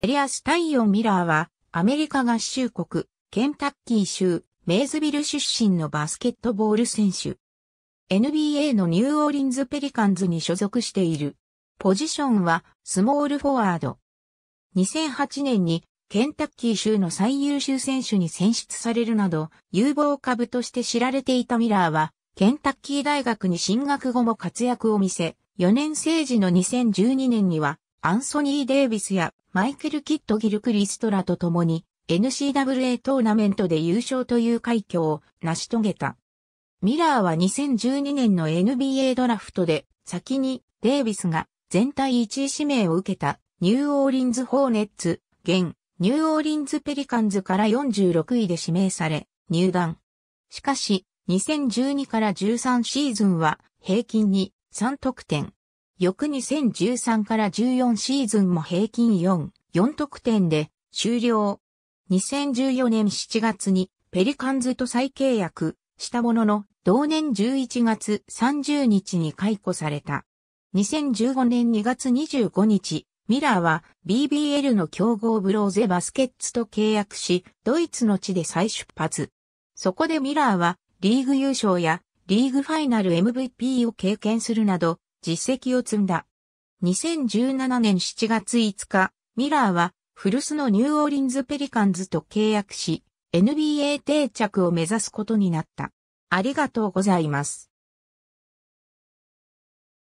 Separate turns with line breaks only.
ダリアス・タイヨン・ミラーは、アメリカ合衆国、ケンタッキー州、メイズビル出身のバスケットボール選手。NBA のニューオーリンズ・ペリカンズに所属している。ポジションは、スモールフォワード。2008年に、ケンタッキー州の最優秀選手に選出されるなど、有望株として知られていたミラーは、ケンタッキー大学に進学後も活躍を見せ、4年生時の2012年には、アンソニー・デイビスやマイケル・キッド・ギルクリストらと共に NCAA トーナメントで優勝という快挙を成し遂げた。ミラーは2012年の NBA ドラフトで先にデイビスが全体1位指名を受けたニューオーリンズ・ホーネッツ、現ニューオーリンズ・ペリカンズから46位で指名され入団。しかし2012から13シーズンは平均に3得点。翌2013から14シーズンも平均4、4得点で終了。2014年7月にペリカンズと再契約したものの同年11月30日に解雇された。2015年2月25日、ミラーは BBL の競合ブローゼバスケッツと契約し、ドイツの地で再出発。そこでミラーはリーグ優勝やリーグファイナル MVP を経験するなど実績を積んだ。2017年7月5日、ミラーは古巣のニューオーリンズペリカンズと契約し、NBA 定着を目指すことになった。ありがとうございます。